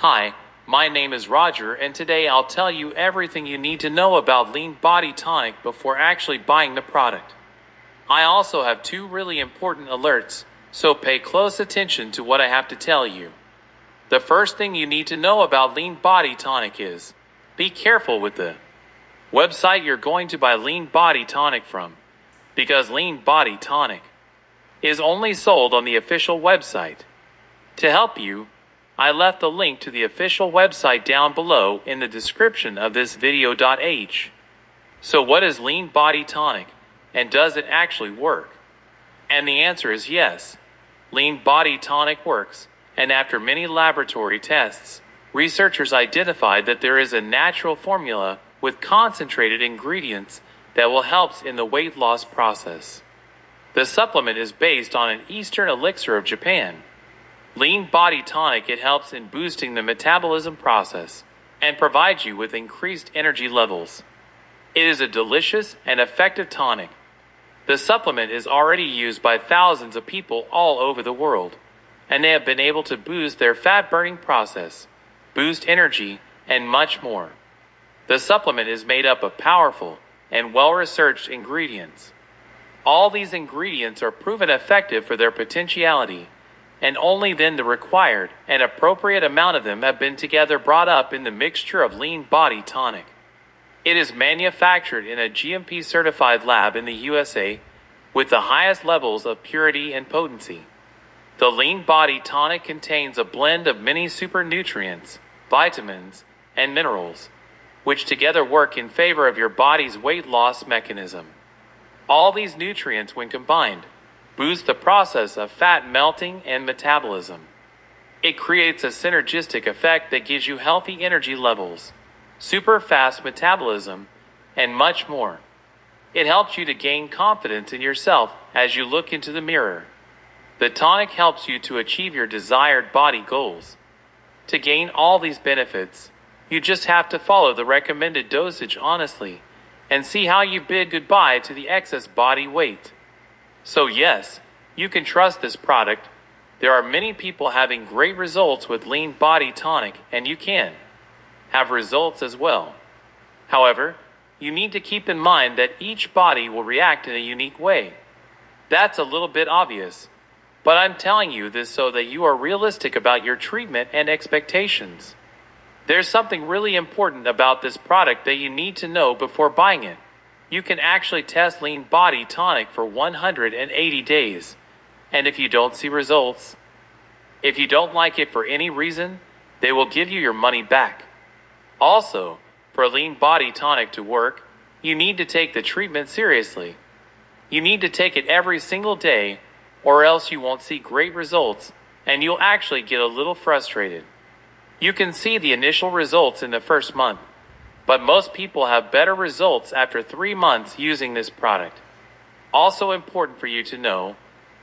Hi, my name is Roger, and today I'll tell you everything you need to know about Lean Body Tonic before actually buying the product. I also have two really important alerts, so pay close attention to what I have to tell you. The first thing you need to know about Lean Body Tonic is be careful with the website you're going to buy Lean Body Tonic from, because Lean Body Tonic is only sold on the official website. To help you, I left the link to the official website down below in the description of this video.h. So what is Lean Body Tonic and does it actually work? And the answer is yes. Lean Body Tonic works, and after many laboratory tests, researchers identified that there is a natural formula with concentrated ingredients that will help in the weight loss process. The supplement is based on an Eastern elixir of Japan Lean Body Tonic it helps in boosting the metabolism process and provides you with increased energy levels. It is a delicious and effective tonic. The supplement is already used by thousands of people all over the world, and they have been able to boost their fat burning process, boost energy, and much more. The supplement is made up of powerful and well researched ingredients. All these ingredients are proven effective for their potentiality and only then the required and appropriate amount of them have been together brought up in the mixture of lean body tonic. It is manufactured in a GMP certified lab in the USA with the highest levels of purity and potency. The lean body tonic contains a blend of many super nutrients, vitamins, and minerals, which together work in favor of your body's weight loss mechanism. All these nutrients, when combined, boosts the process of fat melting and metabolism. It creates a synergistic effect that gives you healthy energy levels, super fast metabolism, and much more. It helps you to gain confidence in yourself as you look into the mirror. The tonic helps you to achieve your desired body goals. To gain all these benefits, you just have to follow the recommended dosage honestly and see how you bid goodbye to the excess body weight. So, yes, you can trust this product. There are many people having great results with Lean Body Tonic, and you can have results as well. However, you need to keep in mind that each body will react in a unique way. That's a little bit obvious, but I'm telling you this so that you are realistic about your treatment and expectations. There's something really important about this product that you need to know before buying it you can actually test Lean Body Tonic for 180 days. And if you don't see results, if you don't like it for any reason, they will give you your money back. Also, for Lean Body Tonic to work, you need to take the treatment seriously. You need to take it every single day, or else you won't see great results and you'll actually get a little frustrated. You can see the initial results in the first month but most people have better results after three months using this product. Also important for you to know,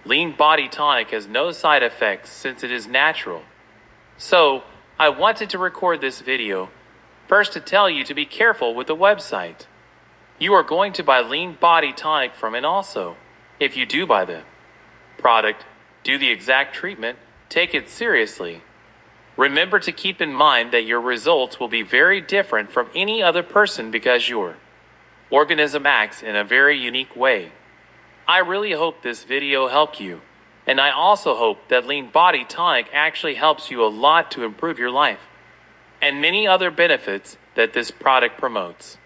Lean Body Tonic has no side effects since it is natural. So, I wanted to record this video first to tell you to be careful with the website. You are going to buy Lean Body Tonic from it also. If you do buy the product, do the exact treatment, take it seriously. Remember to keep in mind that your results will be very different from any other person because your organism acts in a very unique way. I really hope this video helped you, and I also hope that Lean Body Tonic actually helps you a lot to improve your life and many other benefits that this product promotes.